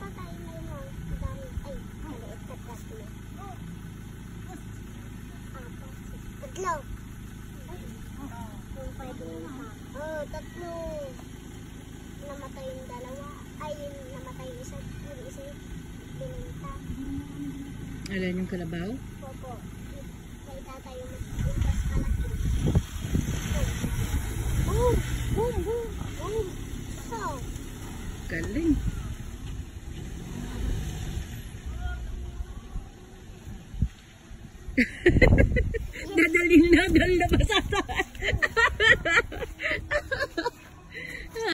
papatayin na mga dami. Ay, maliit na grass na. Apo. Tatlo. Kung pwede yung. Oh, tatlo. Namatay yung dalawa. Ay, namatay isa. Yung isa yung. Alam yung kalabaw? Opo. May tatay yung mas malaki. Boom! Boom! Boom! Boom! So! Galing! Dadalhin na, dahil nabasa sa